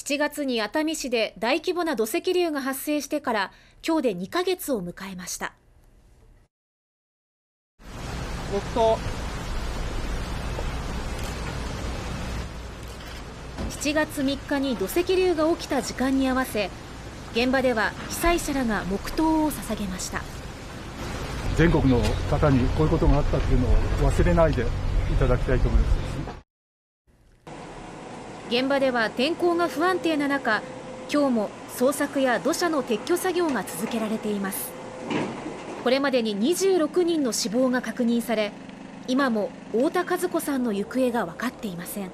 7月に熱海市で大規模な土石流が発生してから今日で2ヶ月を迎えました。7月3日に土石流が起きた時間に合わせ現場では被災者らが黙祷を捧げました。全国の方にこういうことがあったっていうのを忘れないでいただきたいと思います。現場では天候が不安定な中今日も捜索や土砂の撤去作業が続けられています。これまでに26人の死亡が確認され今も太田和子さんの行方が分かっていません。